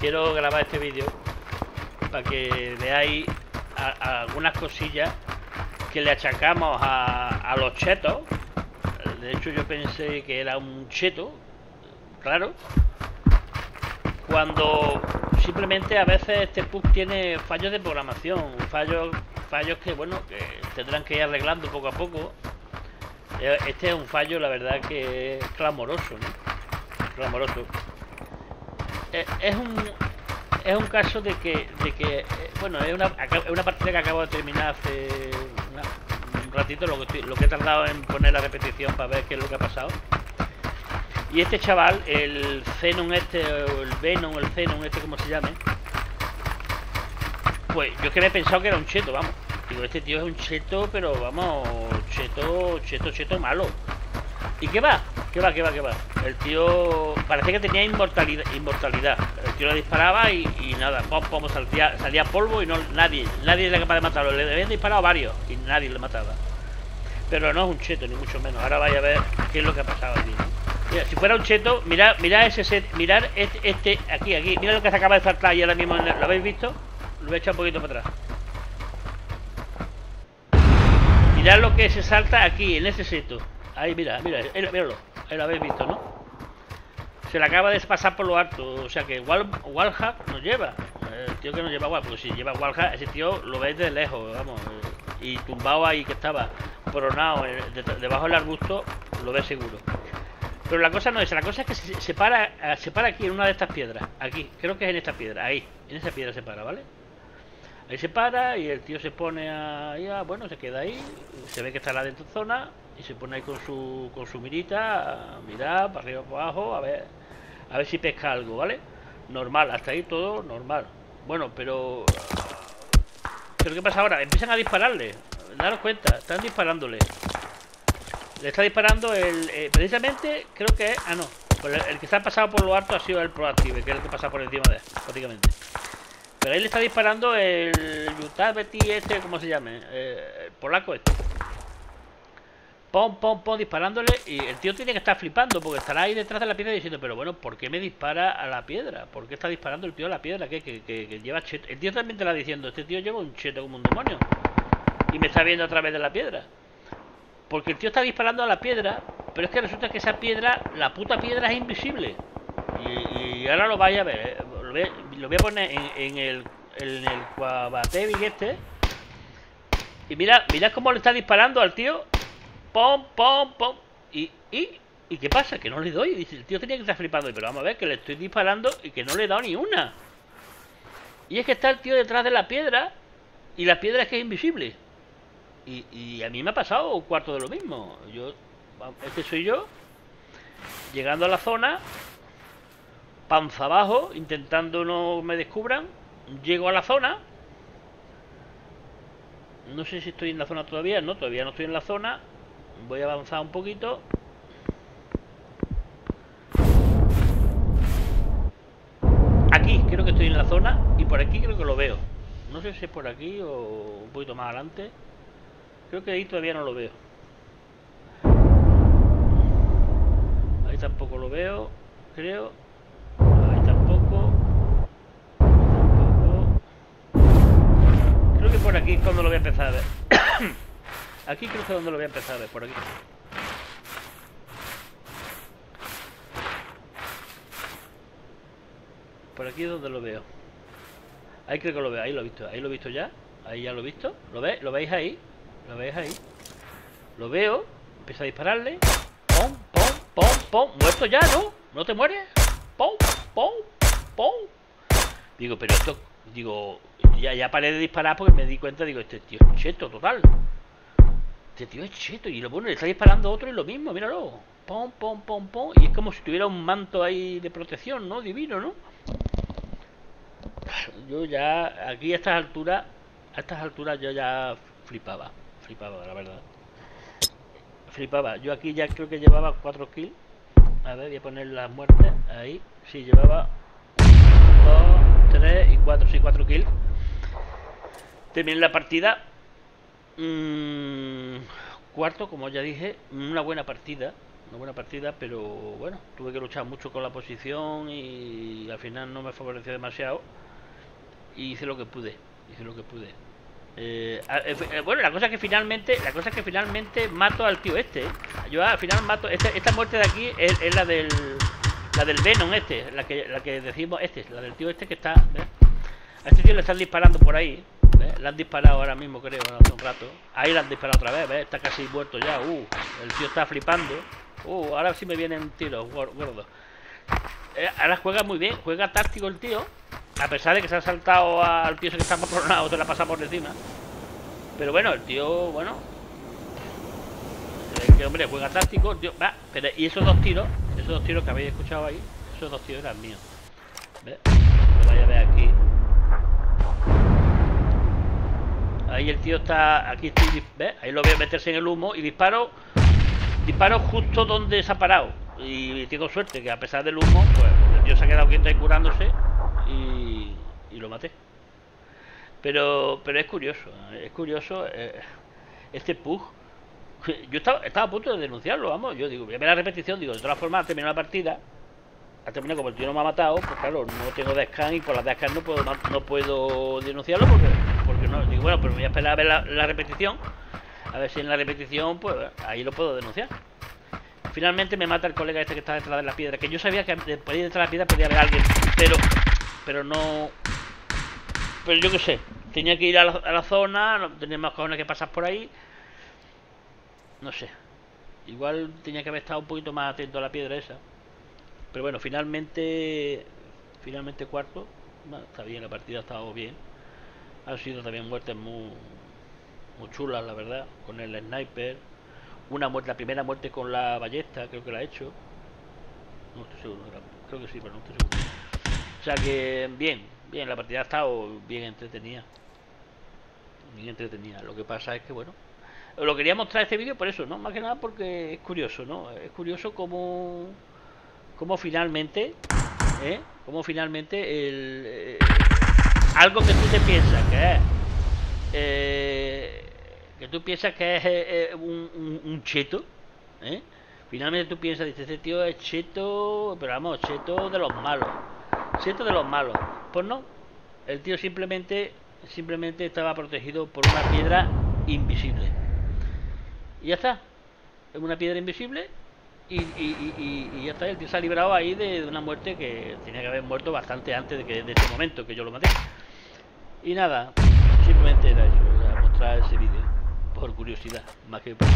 quiero grabar este vídeo para que veáis algunas cosillas que le achacamos a, los chetos. De hecho, yo pensé que era un cheto, claro. Cuando simplemente a veces este PUC tiene fallos de programación, fallos, fallos que bueno, que tendrán que ir arreglando poco a poco. Eh, este es un fallo, la verdad, que es clamoroso, Clamoroso. Eh, es un es un caso de que, de que eh, bueno, es una, una partida que acabo de terminar hace un ratito, lo que, lo que he tardado en poner la repetición para ver qué es lo que ha pasado. Y este chaval, el Zenon este, o el Venom, el Zenon este, como se llame, pues yo que me he pensado que era un cheto, vamos. Digo, este tío es un cheto, pero vamos, cheto, cheto, cheto malo. ¿Y qué va? ¿Qué va, qué va, qué va? El tío parece que tenía inmortalidad. El tío le disparaba y, nada, pom, salía, polvo y no nadie, nadie era capaz de matarlo. Le habían disparado varios y nadie le mataba. Pero no es un cheto, ni mucho menos. Ahora vaya a ver qué es lo que ha pasado aquí. Mira, si fuera un cheto, mirad, mirad ese set, mirad este, este, aquí, aquí. Mira lo que se acaba de saltar ahí ahora mismo. ¿Lo habéis visto? Lo voy a echar un poquito para atrás. Mirad lo que se salta aquí, en ese seto. Ahí, mira, mira, míralo. Ahí lo habéis visto, ¿no? Se le acaba de pasar por lo alto. O sea que Wal Walhack nos lleva. El tío que nos lleva Wal, pues si lleva Walhack, ese tío lo veis de lejos, vamos. Y tumbado ahí que estaba pronado debajo del arbusto, lo ves seguro. Pero la cosa no es, la cosa es que se, para, se para aquí en una de estas piedras. Aquí, creo que es en esta piedra, ahí. En esa piedra se para, ¿vale? Ahí se para y el tío se pone ahí, bueno, se queda ahí. Se ve que está en la dentro zona y se pone ahí con su, con su mirita a mirar para arriba para abajo a ver a ver si pesca algo, ¿vale? Normal, hasta ahí todo normal. Bueno, pero pero qué pasa ahora, empiezan a dispararle. Daros cuenta, están disparándole. Le está disparando el eh, precisamente creo que ah no, pues el, que se ha pasado por lo alto ha sido el proactive, que es el que pasa por encima de él, prácticamente. Pero ahí le está disparando el Utah Betty este, ¿cómo se llame? Eh, el polaco este pom, pom, pom, disparándole y el tío tiene que estar flipando porque estará ahí detrás de la piedra diciendo, pero bueno, ¿por qué me dispara a la piedra? ¿Por qué está disparando el tío a la piedra? ¿Qué? Que, que, lleva cheto. El tío también te la diciendo, este tío lleva un cheto como un demonio y me está viendo a través de la piedra. Porque el tío está disparando a la piedra, pero es que resulta que esa piedra, la puta piedra es invisible. Y, ahora lo vais a ver, eh, lo, voy a, poner en, el en el este. Y mira, mira cómo le está disparando al tío pom, pom, pom. Y, y, ¿y qué pasa? Que no le doy. Dice, el tío tenía que estar flipando. Pero vamos a ver que le estoy disparando y que no le he dado ni una. Y es que está el tío detrás de la piedra. Y la piedra es que es invisible. Y, y a mí me ha pasado un cuarto de lo mismo. Yo, este soy yo. Llegando a la zona. Panza abajo. Intentando no me descubran. Llego a la zona. No sé si estoy en la zona todavía. No, todavía no estoy en la zona voy a avanzar un poquito. Aquí creo que estoy en la zona y por aquí creo que lo veo. No sé si es por aquí o un poquito más adelante. Creo que ahí todavía no lo veo. Ahí tampoco lo veo creo. Ahí tampoco. Tampoco. Creo que por aquí es cuando lo voy a empezar a ver Aquí creo que es donde lo voy a empezar por aquí. Por aquí es donde lo veo. Ahí creo que lo veo, ahí lo he visto, ahí lo he visto ya. Ahí ya lo he visto. ¿Lo veis? ¿Lo veis ahí? ¿Lo veis ahí? Lo veo. Empieza a dispararle. ¡Pum! ¡Pum! ¡Pum! ¡Pum! ¿Muerto ya, no? ¿No te mueres? ¡Pum! ¡Pum! ¡Pum! Digo, pero esto... Digo, ya, ya paré de disparar porque me di cuenta, digo, este tío es cheto total. Este tío es cheto. Y lo bueno, le está disparando otro y lo mismo, míralo. Pom, pom, pom, pom. Y es como si tuviera un manto ahí de protección, ¿no? Divino, ¿no? Yo ya, aquí a estas alturas, a estas alturas yo ya flipaba. Flipaba, la verdad. Flipaba. Yo aquí ya creo que llevaba 4 kills. A ver, voy a poner las muertes. Ahí. Sí, llevaba 2, 3 y 4. Sí, 4 kills. Terminé la partida Mm, cuarto, como ya dije, una buena partida. una buena partida, pero bueno, tuve que luchar mucho con la posición y al final no me favoreció demasiado y hice lo que pude, hice lo que pude. Eh, eh, eh, bueno, la cosa es que finalmente, la cosa es que finalmente mato al tío este. Yo al final mato este, esta muerte de aquí es, la del la del Venom este, la que la que decimos este, la del tío este que está, A este tío le están disparando por ahí. Le han disparado ahora mismo, creo, hace un rato. Ahí le han disparado otra vez, ¿ves? Está casi muerto ya. Uh, el tío está flipando. Uh, ahora sí me vienen tiros gordos. ahora juega muy bien, juega táctico el tío. A pesar de que se ha saltado al tío que está lado, te la pasa por encima. Pero bueno, el tío, bueno. El que hombre juega táctico, tío, va, pero y esos dos tiros, esos dos tiros que habéis escuchado ahí, esos dos tiros eran míos. ¿Ves? Lo vaya a ver aquí. Ahí el tío está, aquí estoy, ¿ves? Ahí lo a meterse en el humo y disparo, disparo justo donde se ha parado. Y tengo suerte que a pesar del humo, pues el tío se ha quedado quieto ahí curándose y, lo maté. Pero, pero es curioso, es curioso eh, este Pug. Yo estaba, estaba a punto de denunciarlo, vamos. Yo digo, voy a ver la repetición, digo, de todas formas, terminó la partida. Ha terminado como el tío no me ha matado, pues claro, no tengo descan y por las descan no puedo, no puedo denunciarlo porque no. Bueno, pero voy a esperar a ver la, la repetición. A ver si en la repetición, pues ahí lo puedo denunciar. Finalmente me mata el colega este que está detrás de la piedra. Que yo sabía que después de detrás de la piedra podía haber alguien. Pero pero no... Pero yo qué sé, tenía que ir a la, zona, no tenía más cojones que pasar por ahí. No sé. Igual tenía que haber estado un poquito más atento a la piedra esa. Pero bueno, finalmente... Finalmente cuarto. está bien, la partida ha estado bien. Han sido también muertes muy, muy chulas, la verdad. Con el sniper. Una muerte, la primera muerte con la ballesta, creo que la ha hecho. No estoy seguro, creo que sí, pero no estoy seguro. O sea que bien, bien, la partida ha estado bien entretenida. Bien entretenida. Lo que pasa es que, bueno, lo quería mostrar este vídeo por eso, ¿no? Más que nada porque es curioso, ¿no? Es curioso cómo, cómo finalmente, ¿eh? Cómo finalmente el, eh, algo que tú te piensas que es, eh, que tú piensas que es eh, un, un, cheto, ¿eh? Finalmente tú piensas, dices, este tío es cheto, pero vamos, cheto de los malos. Siento de los malos. Pues no. El tío simplemente simplemente estaba protegido por una piedra invisible. Y ya está. Es una piedra invisible y, ya está. El tío se ha librado ahí de, una muerte que tenía que haber muerto bastante antes de, que, de ese momento que yo lo maté. Y nada, simplemente era eso, era mostrar ese vídeo. Por curiosidad, más que por...